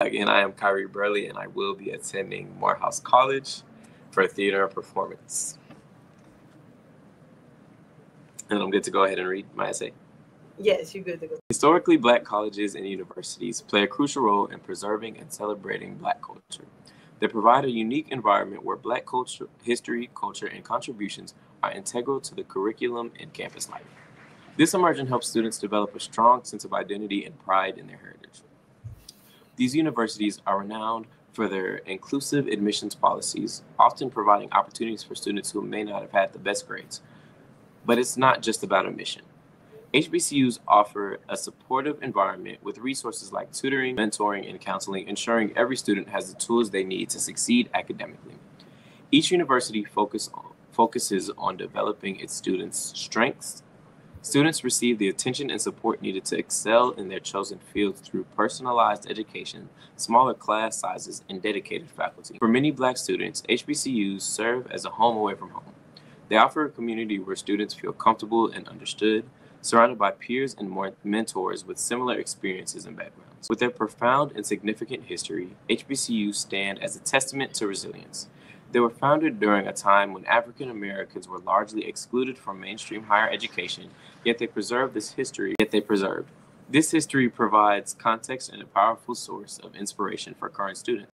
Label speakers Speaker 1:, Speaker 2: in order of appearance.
Speaker 1: Again, I am Kyrie Burley, and I will be attending Morehouse College for theater and performance. And I'm good to go ahead and read my essay.
Speaker 2: Yes, you're good to go.
Speaker 1: Historically, black colleges and universities play a crucial role in preserving and celebrating black culture. They provide a unique environment where black culture, history, culture, and contributions are integral to the curriculum and campus life. This immersion helps students develop a strong sense of identity and pride in their heritage. These universities are renowned for their inclusive admissions policies, often providing opportunities for students who may not have had the best grades. But it's not just about admission. HBCUs offer a supportive environment with resources like tutoring, mentoring, and counseling, ensuring every student has the tools they need to succeed academically. Each university focus focuses on developing its students' strengths. Students receive the attention and support needed to excel in their chosen fields through personalized education, smaller class sizes, and dedicated faculty. For many Black students, HBCUs serve as a home away from home. They offer a community where students feel comfortable and understood, surrounded by peers and mentors with similar experiences and backgrounds. With their profound and significant history, HBCUs stand as a testament to resilience. They were founded during a time when African Americans were largely excluded from mainstream higher education, yet they preserved this history, yet they preserved. This history provides context and a powerful source of inspiration for current students.